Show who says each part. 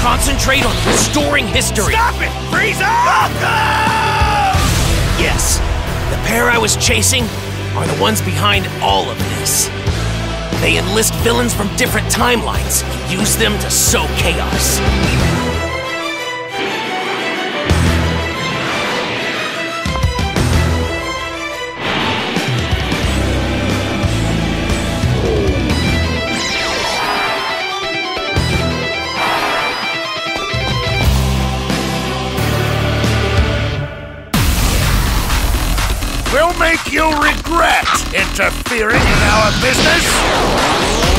Speaker 1: concentrate on restoring history.
Speaker 2: Stop it! Frieza!
Speaker 1: Yes, the pair I was chasing are the ones behind all of this. They enlist villains from different timelines and use them to sow chaos.
Speaker 2: We'll make you regret interfering in our business!